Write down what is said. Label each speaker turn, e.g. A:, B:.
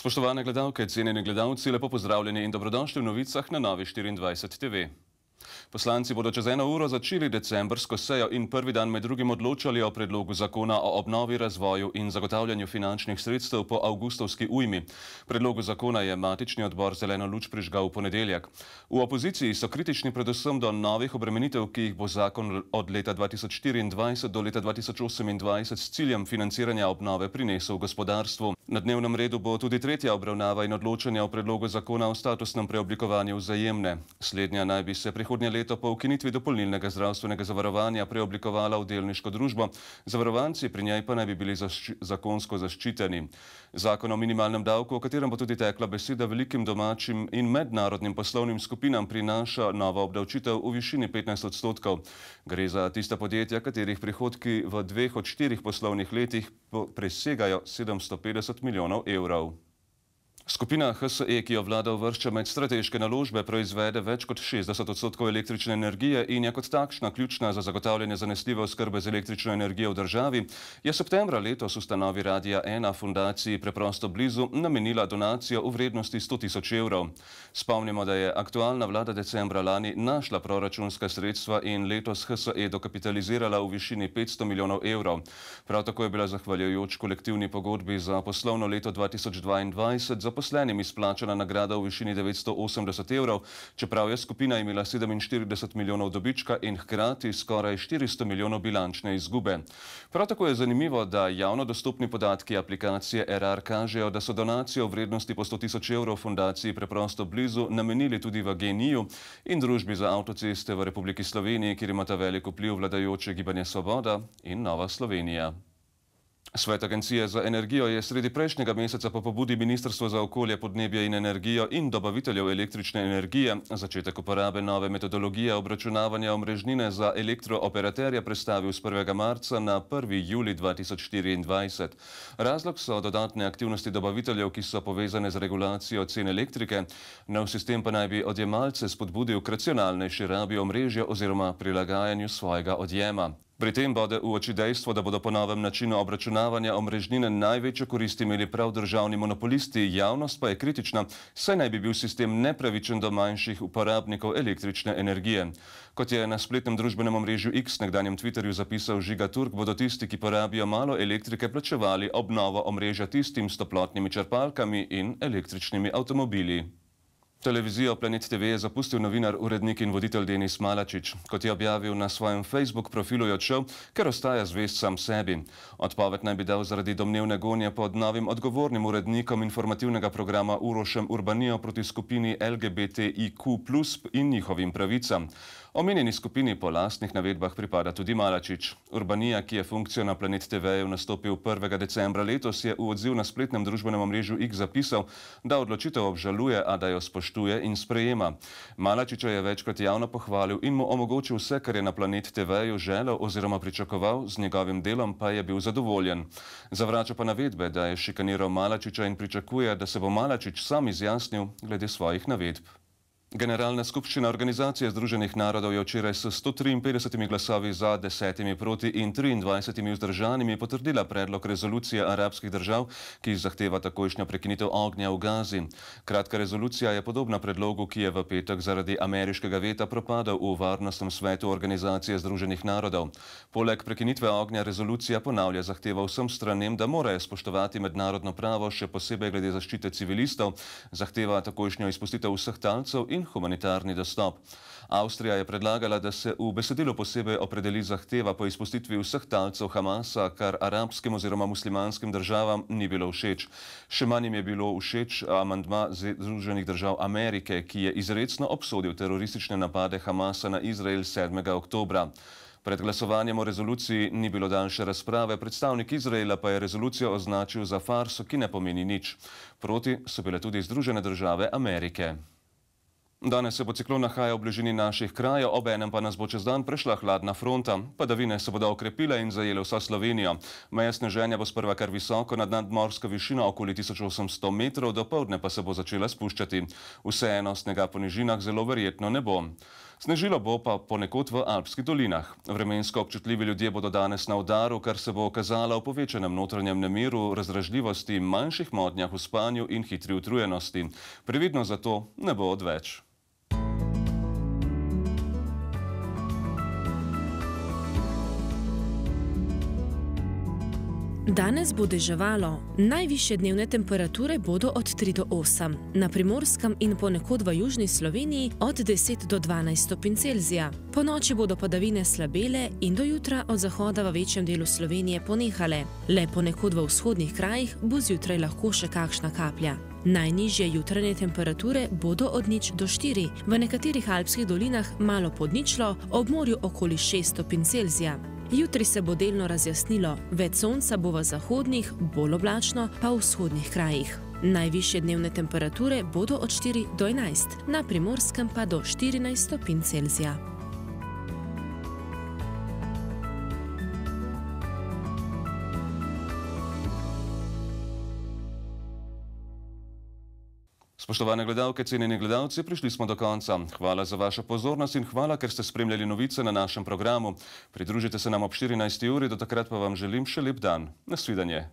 A: Spoštovane gledalke, cenjeni gledalci, lepo pozdravljeni in dobrodošli v novicah na Novi 24 TV. Poslanci bodo čez eno uro začeli decembrsko sejo in prvi dan med drugim odločali o predlogu zakona o obnovi, razvoju in zagotavljanju finančnih sredstev po avgustovski ujmi. Predlogu zakona je matični odbor zeleno luč prižgal v ponedeljek. V opoziciji so kritični predvsem do novih obremenitev, ki jih bo zakon od leta 2024 do leta 2028 s ciljem financiranja obnove prinesel gospodarstvu. Na dnevnem redu bo tudi tretja obravnava in odločanje o predlogu zakona o statusnem preoblikovanju vzajemne. Slednja naj bi se prihodnje leto po ukinitvi dopolnilnega zdravstvenega zavarovanja preoblikovala v delniško družbo, zavarovanci pri njej pa naj bi bili zašči zakonsko zaščiteni. Zakon o minimalnem davku, o katerem bo tudi tekla beseda velikim domačim in mednarodnim poslovnim skupinam, prinaša novo obdavčitev v višini 15 odstotkov. Gre za tista podjetja, katerih prihodki v dveh od štirih poslovnih letih presegajo 750 milijonov evrov. Skupina HSE, ki jo vlada uvršča med strateške naložbe, proizvede več kot 60 odstotkov električne energije in je kot takšna ključna za zagotavljanje zanesljive oskrbe z električno energijo v državi, je septembra letos ustanovi Radija 1 fundaciji preprosto blizu namenila donacijo v vrednosti 100 tisoč evrov. Spomnimo, da je aktualna vlada decembra lani našla proračunska sredstva in letos HSE dokapitalizirala v višini 500 milijonov evrov. Prav tako je bila zahvaljujoč kolektivni pogodbi za poslovno leto 2022 za zaposlenim izplačana nagrada v višini 980 evrov, čeprav je skupina imela 47 milijonov dobička in hkrati skoraj 400 milijonov bilančne izgube. Prav tako je zanimivo, da javno dostopni podatki aplikacije RR kažejo, da so donacijo v vrednosti po 100 tisoč evrov fundaciji preprosto blizu namenili tudi v Geniju in družbi za avtoceste v Republiki Sloveniji, kjer imata velik vpliv vladajoče gibanje Svoboda in Nova Slovenija. Svet Agencije za energijo je sredi prejšnjega meseca po pobudi Ministrstva za okolje, podnebje in energijo in dobaviteljev električne energije začetek uporabe nove metodologije obračunavanja omrežnine za elektrooperaterje predstavil z 1. marca na 1. juli 2024. Razlog so dodatne aktivnosti dobaviteljev, ki so povezane z regulacijo cen elektrike. Nov sistem pa naj bi odjemalce spodbudil k racionalnejši rabi omrežja oziroma prilagajanju svojega odjema. Pri tem bode v oči dejstvo, da bodo po novem načinu obračunavanja omrežnine največjo korist imeli prav državni monopolisti, javnost pa je kritična, saj naj bi bil sistem nepravičen do manjših uporabnikov električne energije. Kot je na spletnem družbenem omrežju X nekdanjem Twitterju zapisal Žiga Turk, bodo tisti, ki porabijo malo elektrike, plačevali obnovo omrežja tistim s toplotnimi črpalkami in električnimi avtomobili. Televizijo Planet TV je zapustil novinar, urednik in voditelj Denis Malačič. Kot je objavil na svojem Facebook profilu, je odšel, ker ostaja zvest sam sebi. Odpoved naj bi dal zaradi domnevne gonje pod novim odgovornim urednikom informativnega programa Urošem Urbanijo proti skupini LGBTIQ in njihovim pravicam. Omenjeni skupini po lastnih navedbah pripada tudi Malačič. Urbanija, ki je funkcijo na Planet TV-ju nastopil 1. decembra letos, je v odziv na spletnem družbenem omrežju X zapisal, da odločitev obžaluje, a da jo spoštuje in sprejema. Malačiča je večkrat javno pohvalil in mu omogočil vse, kar je na Planet TV-ju želel oziroma pričakoval, z njegovim delom pa je bil zadovoljen. Zavrača pa navedbe, da je šikaniral Malačiča in pričakuje, da se bo Malačič sam izjasnil glede svojih navedb. Generalna skupščina Organizacije Združenih narodov je včeraj s 153 glasovi za, desetimi proti in 23 vzdržanimi potrdila predlog rezolucije arabskih držav, ki zahteva takojšnjo prekinitev ognja v Gazi. Kratka rezolucija je podobna predlogu, ki je v petek zaradi ameriškega veta propadal v Varnostnem svetu Organizacije Združenih narodov. Poleg prekinitve ognja rezolucija ponavlja zahteva vsem stranem, da morajo spoštovati mednarodno pravo, še posebej glede zaščite civilistov, zahteva takojšnjo izpustitev vseh talcev in in humanitarni dostop. Avstrija je predlagala, da se v besedilu posebej opredeli zahteva po izpustitvi vseh talcev Hamasa, kar arabskim oziroma muslimanskim državam ni bilo všeč. Še manj jim je bilo všeč amandma Združenih držav Amerike, ki je izredno obsodil teroristične napade Hamasa na Izrael 7. oktobra. Pred glasovanjem o rezoluciji ni bilo daljše razprave, predstavnik Izraela pa je rezolucijo označil za farso, ki ne pomeni nič. Proti so bile tudi Združene države Amerike. Danes se bo ciklon nahajal v bližini naših krajev, ob enem pa nas bo čez dan prešla hladna fronta. Padavine se bodo okrepile in zajele vso Slovenijo. Meja sneženja bo sprva kar visoko nad nadmorsko višino okoli 1800 metrov, do povdne pa se bo začela spuščati. Vseeno snega po nižinah zelo verjetno ne bo. Snežilo bo pa ponekod v alpskih dolinah. Vremensko občutljivi ljudje bodo danes na udaru, kar se bo okazalo v povečanem notranjem nemiru, razdražljivosti, manjših motnjah v spanju in hitri utrujenosti. Previdno zato ne bo odveč.
B: Danes bo deževalo, najviše dnevne temperature bodo od 3 do 8, na primorskem in ponekod v južni Sloveniji od 10 do 12 stopinj Celzija. Po noči bodo padavine slabele in do jutra od zahoda v večjem delu Slovenije ponehale. Le ponekod v vzhodnih krajih bo zjutraj lahko še kakšna kaplja. Najnižje jutranje temperature bodo od nič do 4, v nekaterih alpskih dolinah malo pod ničlo, ob morju okoli 6 stopinj Celzija. Jutri se bo delno razjasnilo, več sonca bo v zahodnih, bolj oblačno pa v vzhodnih krajih. Najvišje dnevne temperature bodo od 4 do 11, na primorskem pa do 14 stopinj Celzija.
A: Spoštovane gledalke, cenjeni gledalci, prišli smo do konca. Hvala za vašo pozornost in hvala, ker ste spremljali novice na našem programu. Pridružite se nam ob 14. uri, do takrat pa vam želim še lep dan. Nasvidenje.